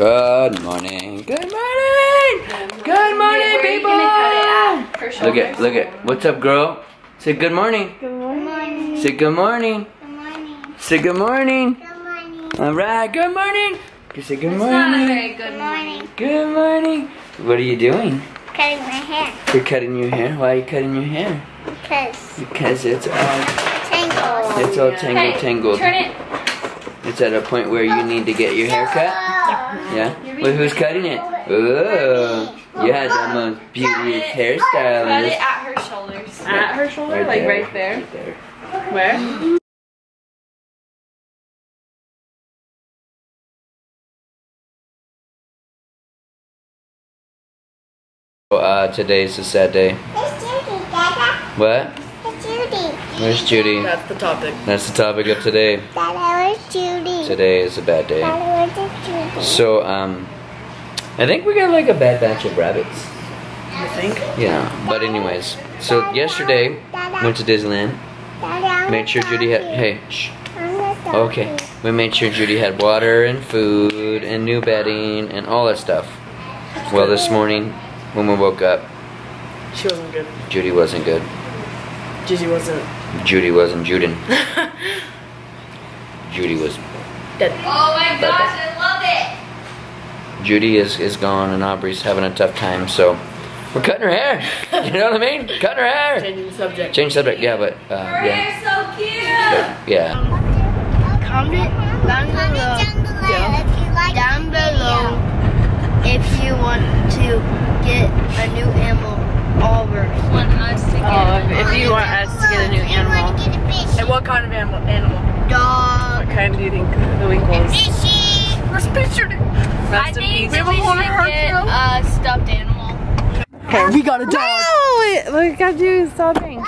Good morning. Good morning. Good morning, people. Look at, look at. What's up, girl? Say good morning. Good morning. Say good morning. Good morning. Say good morning. Good morning. All right. Good morning. You say good morning. Good good morning. Good morning. What are you doing? Cutting my hair. You're cutting your hair. Why are you cutting your hair? Because Because it's all tangles. it's all tangled, tangled. Turn it. It's at a point where you need to get your hair cut. Yeah. Well, who's cutting it? Oh, you had the most beautiful Cut it at her shoulders. At her shoulder, like right there. Right there. Where? Well, uh, today's a sad day. It's Judy, Dada. What? It's Judy. Where's Judy? That's the topic. That's the topic of today. Dada, where's Judy? Today is a bad day. Dada, where's Judy? So, um, I think we got like a bad batch of rabbits. You think? Yeah. But anyways, so yesterday went to Disneyland. Made sure Judy had. Hey. Shh. I'm gonna talk Okay. We made sure Judy had water and food and new bedding and all that stuff. Well, this morning when we woke up, She wasn't good. Judy wasn't good. Judy wasn't Judy wasn't Juden. Judy was. Dead. Oh my gosh, I love it. Judy is, is gone and Aubrie's having a tough time, so we're cutting her hair. You know what I mean? Cutting her hair. Changing subject. Change subject, yeah, but uh, Her yeah, hair's so cute. yeah. Comment down below, down below if you like down below if you want to get a new animal, Oliver. Want us to get Oh, if, if you want us to get a new If you wanna animal. get a fish. And what kind of animal? Animal. Dog. What kind do you think the Winkle is? Fishy. Let's picture it. I Rest in think peace. we should get a stuffed animal. Okay, we got a dog. No, we gotta do something.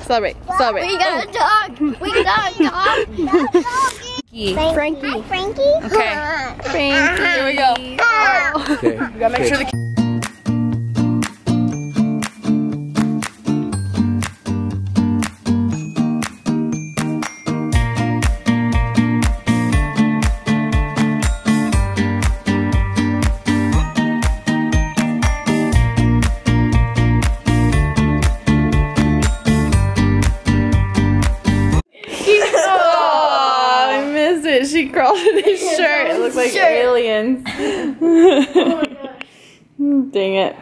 Celebrate, celebrate. We got a oh. dog. We got a dog. Frankie. Hi, Frankie. Okay. Frankie. Here we go. Okay. Oh. We gotta make sure the missed it. She crawled in his shirt. It looked like aliens. Dang it.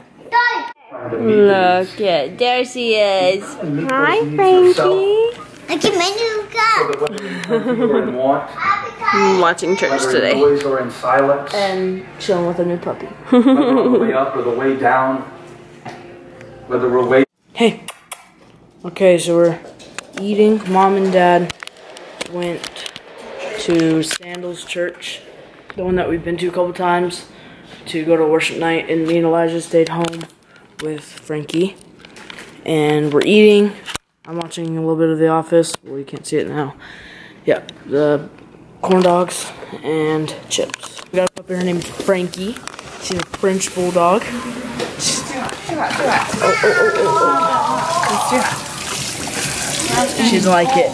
Look at there she is. Hi, Frankie. Look at my new cup. and I'm watching church today. noise or in silence, And chilling with a new puppy. whether on the way up or the way down, whether we're waiting. Hey. Okay, so we're eating. Mom and Dad went to Sandals Church, the one that we've been to a couple times, to go to worship night. And me and Elijah stayed home with Frankie. And we're eating. I'm watching a little bit of The Office. Well, you can't see it now. Yeah, the corn dogs and chips. We got a puppy her named Frankie. She's a French bulldog. She's like it.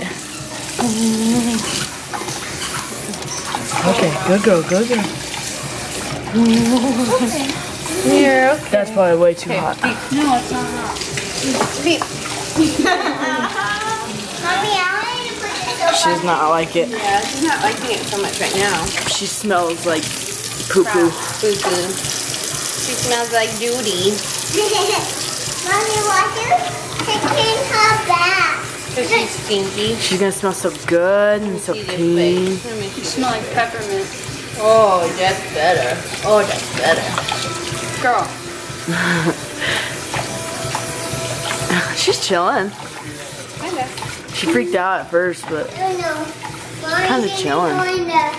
Okay, good girl, good girl. Here. That's probably way too hot. No, it's not hot. Mommy, I want you to put this She does not like it. Yeah, she's not liking it so much right now. She smells like poo poo. She smells like duty. Mommy, want you to clean her back. Cause she's stinky. She's gonna smell so good and so clean. face. Let me see. smell like peppermint. Oh, that's better. Oh, that's better. Girl. She's chilling. Kinda. She freaked out at first, but no. Kinda chilling. the corner.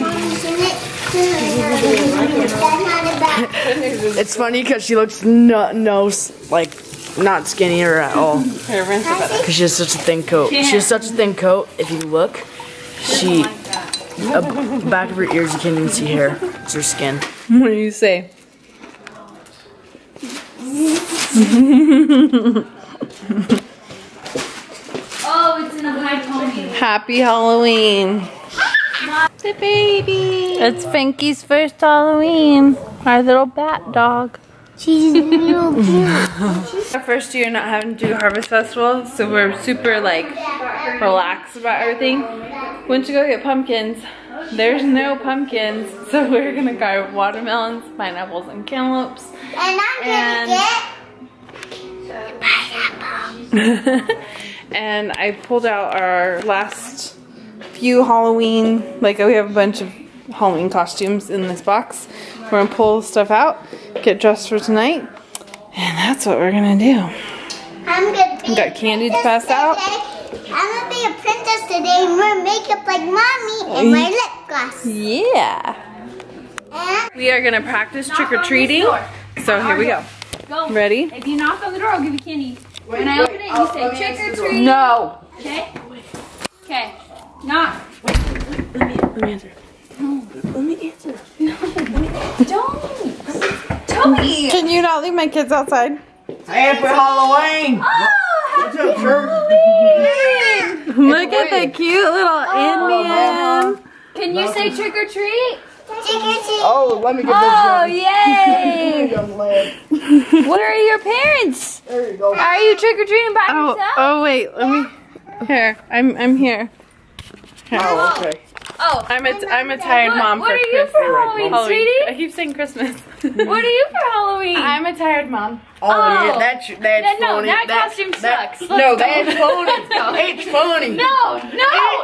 Mommy's in it. That's not a back. it's funny because she looks no, no, like not skinnier at all. Here, rinse it better. Because she has such a thin coat. She has such a thin coat. If you look, she back of her ears you can't even see hair. It's her skin. What do you say? Oh, it's in a high pony. Happy Halloween. The baby. It's Finky's first Halloween. Our little bat dog. She's real cute. Our first year not having to do Harvest Festival, so we're super like relaxed about everything. Went to go get pumpkins. There's no pumpkins, so we're gonna buy watermelons, pineapples, and cantaloupes. And I'm And- gonna get pineapple. and I pulled out our last few Halloween, like we have a bunch of Halloween costumes in this box. We're gonna pull stuff out, get dressed for tonight, and that's what we're gonna do. I'm gonna be We got candy to princess pass out. I'm gonna be a princess today and wear makeup like mommy and wear lip gloss. Yeah. And We are gonna practice trick or treating. So here we go. Go. Ready? If you knock on the door, I'll give you candy. When I open it, you say trick or treat. No. Okay? Okay. Knock. Let me answer. Let me answer. Don't. Tell me. Can you not leave my kids outside? Oh, happy Halloween! What's up, sir? Look at the cute little oh, Indian. Can you say trick or treat? trick or treat. Oh, let me get Oh, this Oh, yay! young, young lad. Where are your parents? There you go. Are you trick or treating by Oh, yourself? oh wait, let me. Here, I'm I'm here. Here. Oh, okay. Oh. I'm a I'm a tired What, mom what for are you Christmas. for Halloween, Halloween. I keep saying Christmas. What are you for Halloween? I'm a tired mom. Oh, yeah, Oh. that's that's That- no, funny. that costume that- sucks. no, Let's go. that's funny. It's funny. no, no,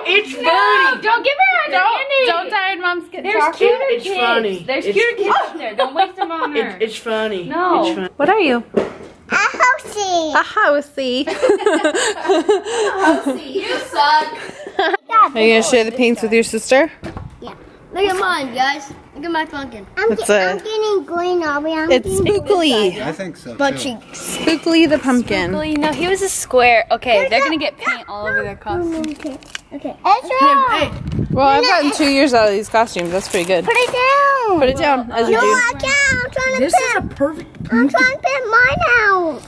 It- it's no! funny. Don't give her a Don't candy. don't tired moms get There's chocolate. cuter It's kids. funny. There's It's- cuter kids out there. Don't waste them on her. It, it's funny. No. It's funny. What are you? A housey. A housey. you suck. Are you gonna oh, share the paints with your sister? Yeah. Look at mine, guys. Look at my pumpkin. I'm, It's ge- a- I'm getting green, Aubrie. I'm It's getting Spookley. I think so. Butt too. cheeks. Spookley the pumpkin. No, he was a square. Okay, they're gonna get paint all over their oh, costume. Okay. Okay. Ezra, Well, I've gotten two years out of these costumes. That's pretty good. put it down. Put it down as you no. I can't. I'm trying to This put. is a perfect. I'm trying to put mine out.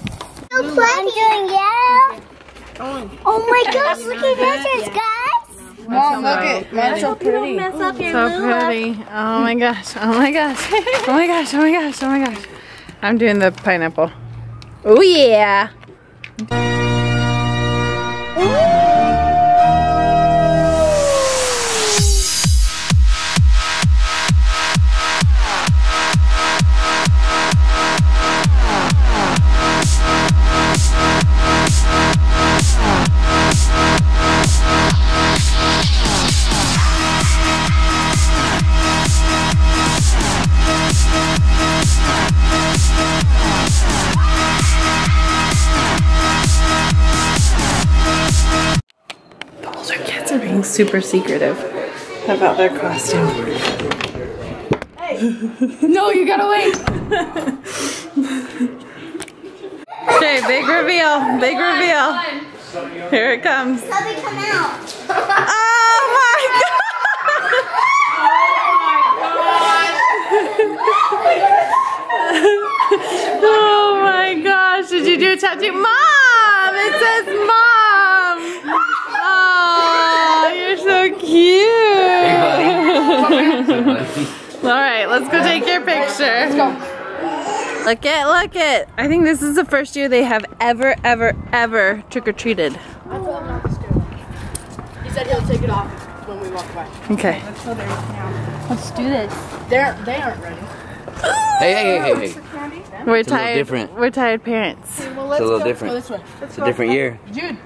So pretty. I'm doing yellow. Oh my gosh! Look at this, guys. Mom, look at mine's so pretty. Mess up your So Lula. pretty. Oh my gosh. Oh my gosh. Oh my gosh. Oh my gosh. Oh my gosh. I'm doing the pineapple. Oh yeah. The super secretive about their costume. Hey. No, you gotta wait. Okay, big reveal. Big reveal. Here it comes. Come out. Oh my god! oh my gosh, did you do a tattoo? Mom! Look it, look it. I think this is the first year they have ever, ever, ever trick-or-treated. He said he'll take it off when we walk by. Okay. Let's do this. They're, they aren't ready. Hey, hey, hey, hey, hey. We're a little tired. different. We're tired parents. Well, It's let's a little go. different. Go this way. It's a different year. Jude.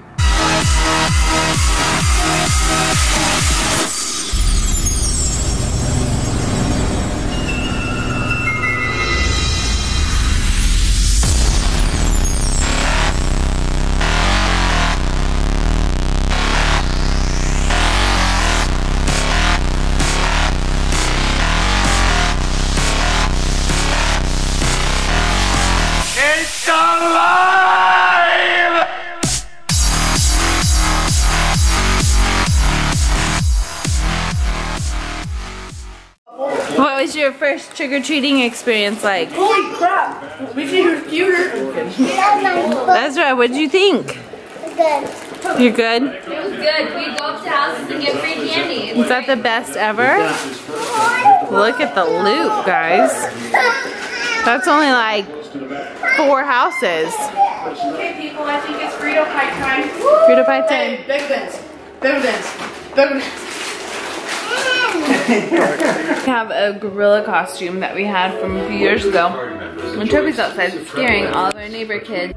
It's alive! What was your first trick or treating experience like? Holy crap! We see who's cuter. That's my book. Ezra, what did you think? Good. You're good? It was good. We'd go up to houses and get free candy. Was that the best ever? Look at the loot, guys. That's only like four houses. Okay, people, I think it's Frito pie time. Frito pie time. Hey, Big Vince. Big Vince. Big Vince. We have a gorilla costume that we had from a few years ago. When Toby's outside scaring all of our neighbor kids.